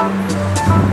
Música